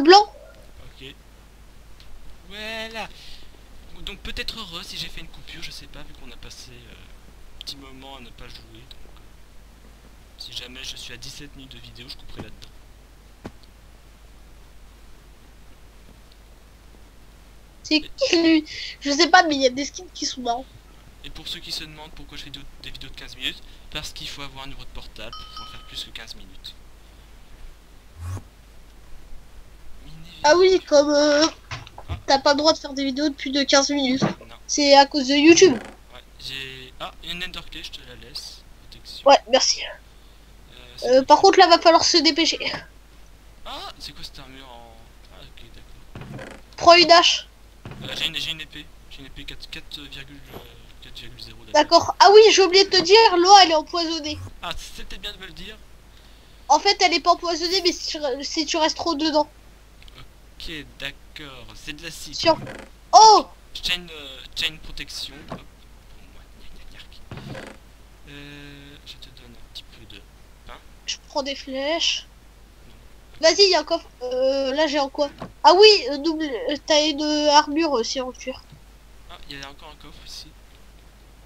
le blanc. Ok. Voilà. Donc peut-être heureux si j'ai fait une coupure, je sais pas, vu qu'on a passé euh, un petit moment à ne pas jouer. Donc, euh, si jamais je suis à 17 minutes de vidéo, je couperai là-dedans. C'est qui lui Je sais pas, mais il y a des skins qui sont marrants. Et pour ceux qui se demandent pourquoi je fais des vidéos de 15 minutes, parce qu'il faut avoir un numéro de portable pour pouvoir faire plus que 15 minutes. Ah oui, comme euh, t'as pas le droit de faire des vidéos de plus de 15 minutes. C'est à cause de YouTube. Ouais, j'ai... Ah, une Enderclay, je te la laisse. Protection. Ouais, merci. Euh, Euh, par contre, là, va falloir se dépêcher. Ah, c'est quoi cette armure en... Ah, ok, d'accord. Prends une hache. Euh, j'ai une, épée. J'ai une épée 4, 4,0 d'attaque. D'accord. Ah oui, j'ai oublié de te dire, l'eau, elle est empoisonnée. Ah, c'était bien de me le dire. En fait, elle est pas empoisonnée, mais si tu, si tu restes trop dedans. Ok, d'accord. C'est de l'acide. Sur... Oh Chain, euh, chain protection. Hop, pour moi. Euh, je te donne un petit peu de... Je prends des flèches. Vas-y, il y a un coffre. Euh, là, j'ai en quoi? Ah oui, euh, double... t'as une armure aussi en cuir. Ah, il y a encore un coffre ici.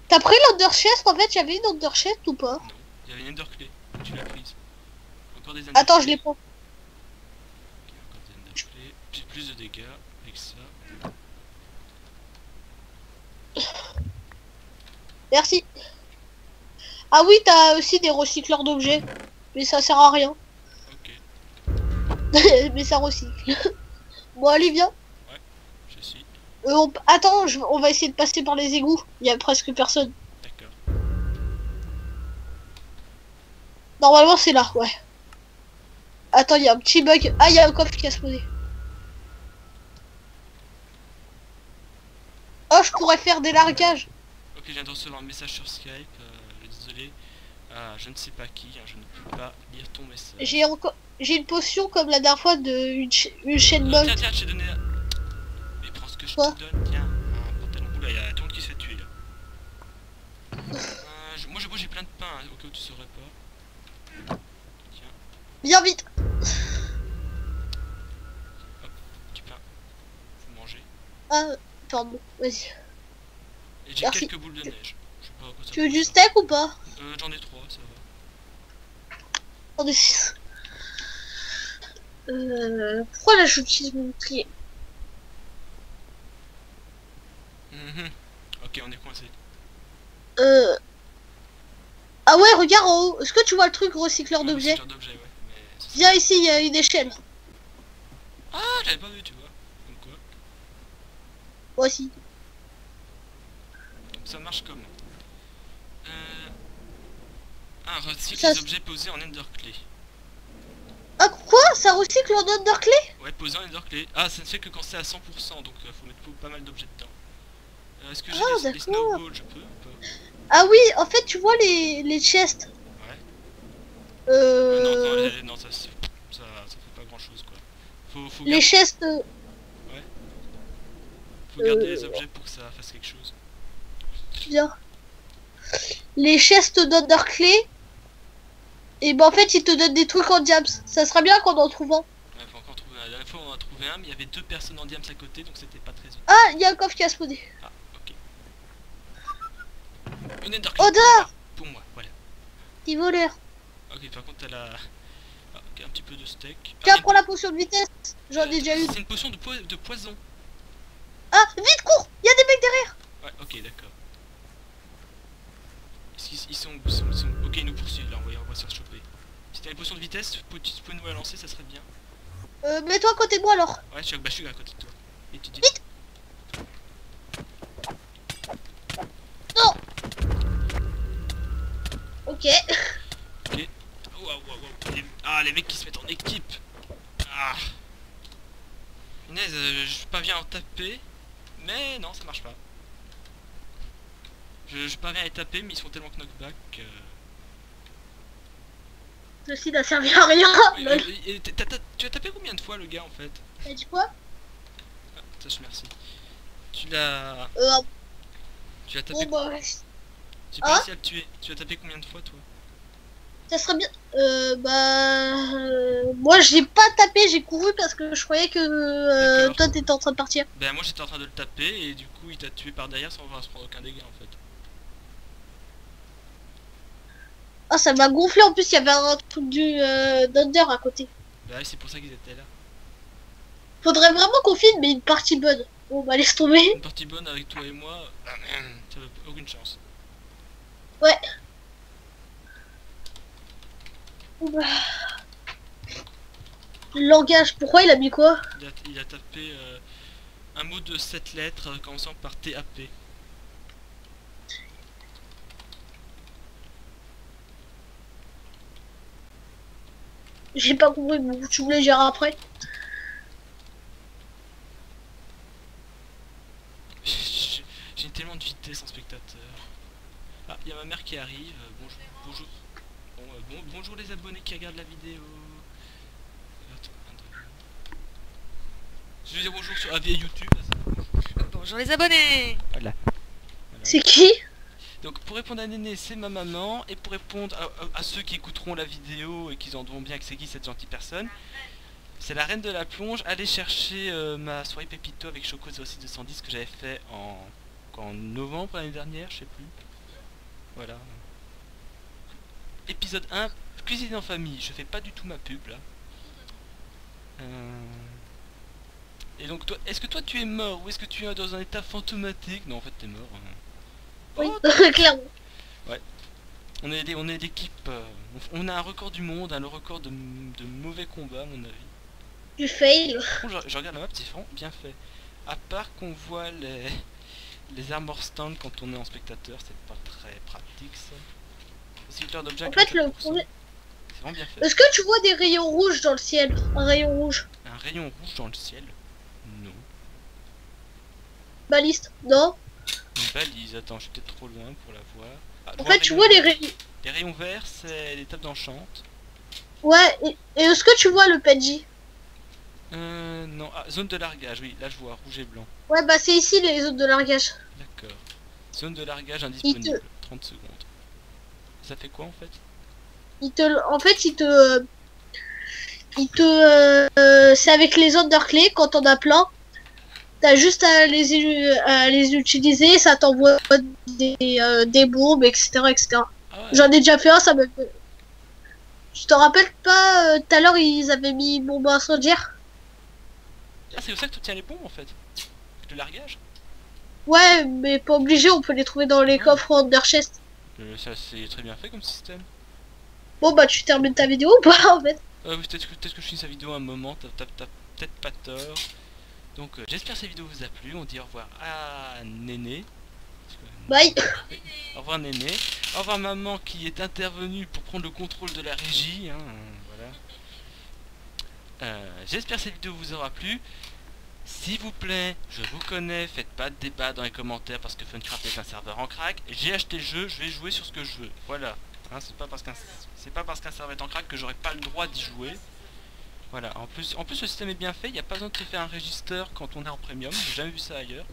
T'as pris l'underchest En fait, il y avait une underchest ou pas? Non. Il y avait une Enderclay. Tu l'as prise. Encore des Attends, je l'ai pas. Ok, encore des Enderclay. Plus, de dégâts avec ça. Merci. Ah oui, t'as aussi des recycleurs d'objets. Mais ça sert à rien. Mais ça recycle. bon, allez, viens. je suis. Euh, on- Attends, je- on va essayer de passer par les égouts. Il y a presque personne. D'accord. Normalement, c'est là, ouais. Attends, il y a un petit bug. Ah, il y a un coffre qui a se posé. Oh, je pourrais faire des largages. Ok, viens de recevoir un message sur Skype. euh, désolé. Ah, je ne sais pas qui. hein, je ne peux pas lire ton message. J'ai encore, j'ai une potion comme la dernière fois de une, cha- une chaîne Euh, bolt. tiens, tiens, je t'ai donné. un- Mais prends ce que je Quoi te donne. Tiens, un pantalon. Oula, il y a tout le monde qui se fait tuer là. Euh, je- moi, j'ai plein de pain, hein, au cas où tu saurais pas. Tiens, Viens vite. du pain. Faut manger. Pardon. Vas-y. Et j'ai quelques boules de neige. Je sais pas quoi ça Tu veux du steak ou pas Euh, J'en ai trois, ça va. Attendez. Euh, pourquoi là j'utilise mon bouclier Mhm. Ok, on est coincé. Euh. Ah ouais, regarde en haut. Est-ce que tu vois le truc recycleur Ouais, d'objets ouais. Mais Viens ici, il y a une échelle. Ah, j'avais pas vu, tu vois. Comme quoi. Voici. Donc ça marche comment euh... Ah, recycle Ça les objets posés en Enderclay. Ah quoi? Ça recycle en underclay? Ouais, posé en Enderclay. Ah, ça ne fait que quand c'est à 100%, donc euh, faut mettre pas mal d'objets dedans. Euh, Est-ce que j'ai Ah, des, des d'accord. snowballs? Je peux Ah oui, en fait, tu vois les, les chests. Ouais. Euh, non, non, Euh. les- non, ça, ça, ça fait pas grand chose quoi. Faut, faut, Les chests. Faut garder euh, les objets pour que ça fasse quelque chose. Viens. Les d'underclay. Et ben en fait, ils te donnent des trucs en diams. Ça serait bien qu'on en trouve un. Ouais, faut encore trouver un. La dernière fois on en a trouvé un, mais il y avait deux personnes en diams à côté, donc c'était pas très utile. Ah, il y a un coffre qui a spawné. Ah, ok. Une Oh, pour moi, pour moi, voilà. Petit voleur. Ok, par contre, t'as la... Ah, ok, un petit peu de steak. Ah, Tiens, une- prends la potion de vitesse. J'en ai euh, déjà une. C'est une potion de, po- de poison. Ah, vite, cours Il y a des mecs derrière. Ouais, ok, d'accord. Est-ce qu'ils ils sont, ils sont, ils sont- Ok, ils nous poursuivent là, on va, on va se faire choper. Si t'as une potion de vitesse, tu peux, tu peux nous la lancer, ça serait bien. Euh, mets-toi à côté de moi alors. Ouais, je suis, bah, je suis à côté de toi. Et tu dis... Vite Non Ok. Ok. Les- Ah, les mecs qui se mettent en équipe. Ah. Euh, je parviens à en taper. Mais non, ça marche pas. Je, je parviens à les taper, mais ils sont tellement knockback. que- Ceci n'a servi à rien. Et- t'as- tu as tapé combien de fois le gars en fait T'as dit quoi Ah, Sache merci. Tu l'as. Euh, Tu l'as tapé. bon bah... J'ai Ah pas réussi à le tuer. Tu l'as tapé combien de fois toi Ça serait bien. Euh, bah. euh, moi, j'ai pas tapé, j'ai couru parce que je croyais que euh, toi t'étais en train de partir. Ben moi j'étais en train de le taper et du coup il t'a tué par derrière sans avoir à se prendre aucun dégât en fait. Ah, ça m'a gonflé en plus, il y avait un truc du euh, d'Under à côté. Bah oui, c'est pour ça qu'ils étaient là. Faudrait vraiment qu'on filme, mais une partie bonne. Bon, bah laisse tomber. Une partie bonne avec toi et moi, ça veut aucune chance. Ouais. Bah. Langage, pourquoi il a mis quoi Il a, il a tapé euh, un mot de 7 lettres euh, commençant par TAP. J'ai pas compris, mais tu voulais gérer après. J'ai tellement de vitesse en spectateur. Ah, il y a ma mère qui arrive. Bonjour. Bonjour. Bon, euh, bon, bonjour les abonnés qui regardent la vidéo. Je veux dire bonjour sur ah, via YouTube. Bonjour les abonnés Voilà. C'est qui Donc pour répondre à Néné, c'est ma maman. Et pour répondre à, à- à ceux qui écouteront la vidéo et qui entendront bien que c'est qui cette gentille personne, c'est la reine de la plonge. Allez chercher euh, ma soirée Pépito avec Choco 06 210 que j'avais fait en, en novembre l'année dernière, je sais plus. Voilà. Épisode 1, cuisine en famille. Je fais pas du tout ma pub là. Euh, Et donc toi, est-ce que toi tu es mort ou est-ce que tu es dans un état fantomatique? Non en fait t'es mort. hein. Oui, Oh, clairement. on est, des- on est l'équipe. euh, on a un record du monde, hein, le record de, de mauvais combats, à mon avis. Du fail. Bon, je, je regarde la map, c'est franchement bien fait. À part qu'on voit les, les armor stands quand on est en spectateur, c'est pas très pratique ça. D'objets En fait, le 24%, problème- C'est vraiment bien fait. Est-ce que tu vois des rayons rouges dans le ciel? Un rayon rouge. Un rayon rouge dans le ciel? Non. Baliste Non Une balise, attends, je suis peut-être trop loin pour la voir. Ah, En fait, tu vois les rayons. Les rayons verts, c'est les tables d'enchante. Ouais, et, et est-ce que tu vois le PNJ Euh, non, ah, zone de largage, oui, là je vois, rouge et blanc. Ouais, bah c'est ici les zones de largage. D'accord. Zone de largage indisponible. 30 secondes. Ça fait quoi en fait? Il te, en fait, il te, il te, euh, c'est avec les clé quand on a plein. T'as juste à les, à les utiliser, ça t'envoie des, euh, des bombes, etc., etc. Ah ouais, J'en ai déjà fait un, ça me. Je te rappelle pas, euh, tout à l'heure ils avaient mis bombe incendiaire? ah, c'est ça que tu tiens les bombes en fait le largage Ouais, mais pas obligé, on peut les trouver dans les coffres Under chest. Euh, Ça c'est très bien fait comme système. Bon bah tu termines ta vidéo ou pas en fait Euh, peut-être que, peut que je finis sa vidéo à un moment, t'as peut-être pas tort. Donc euh, j'espère que cette vidéo vous a plu, on dit au revoir à Néné. Bye. Au revoir Néné. Au revoir maman qui est intervenue pour prendre le contrôle de la régie. hein, voilà. Euh, J'espère que cette vidéo vous aura plu. S'il vous plaît, je vous connais, faites pas de débat dans les commentaires parce que Funcraft est un serveur en crack. J'ai acheté le jeu, je vais jouer sur ce que je veux. Voilà. Hein, c'est pas parce qu'un serveur est en crack que j'aurai pas le droit d'y jouer. Voilà. En plus, en le système est bien fait. Il n'y a pas besoin de se faire un register quand on est en premium. J'ai jamais vu ça ailleurs.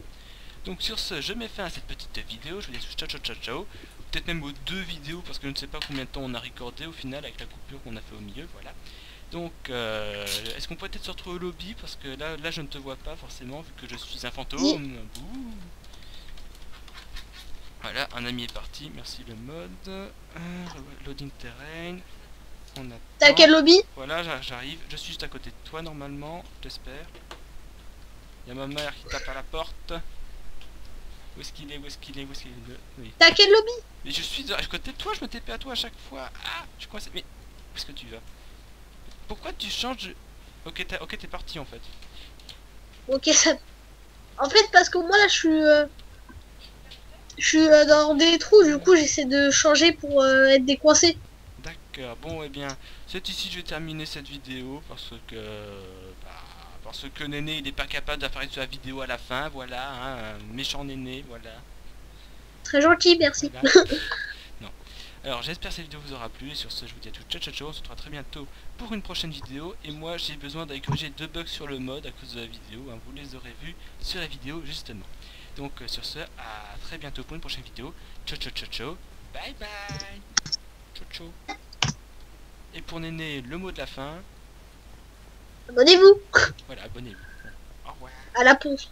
Donc sur ce, je mets fin à cette petite vidéo. Je vous dis ciao ciao ciao ciao. Peut-être même aux deux vidéos parce que je ne sais pas combien de temps on a recordé au final avec la coupure qu'on a fait au milieu. Voilà. Donc, euh, est-ce qu'on pourrait peut-être se retrouver au lobby Parce que là, là, je ne te vois pas forcément, vu que je suis un fantôme. Bouh. Voilà, un ami est parti. Merci le mode. Euh, loading terrain. On attend. T'as quel lobby? Voilà, j'a- j'arrive. Je suis juste à côté de toi normalement, j'espère. Il y a ma mère qui tape à la porte. Où est-ce qu'il est? Où est-ce qu'il est? Où est-ce qu'il est? Oui. T'as quel lobby? Mais je suis à côté de toi, je me TP à toi à chaque fois. Ah, je crois que c'est... Mais où est-ce que tu vas? Pourquoi tu changes Ok, t'es parti en fait. Ok, ça. En fait, parce que moi là je suis. euh, Je suis euh, dans des trous, du coup j'essaie de changer pour euh, être décoincé. D'accord, bon et bien, c'est ici que je vais terminer cette vidéo parce que... bah, parce que Néné il est pas capable d'apparaître sur la vidéo à la fin, voilà, hein, un méchant Néné, voilà. Très gentil, merci. Voilà. Alors j'espère que cette vidéo vous aura plu et sur ce je vous dis à tous ciao ciao ciao, on se retrouvera très bientôt pour une prochaine vidéo et moi j'ai besoin d'aller corriger deux bugs sur le mode à cause de la vidéo, hein, vous les aurez vus sur la vidéo justement. Donc euh, sur ce, à très bientôt pour une prochaine vidéo. Ciao ciao ciao ciao, bye bye Ciao ciao Et pour Néné, le mot de la fin. Abonnez-vous Voilà, abonnez-vous. Au revoir. à la poste.